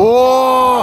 오!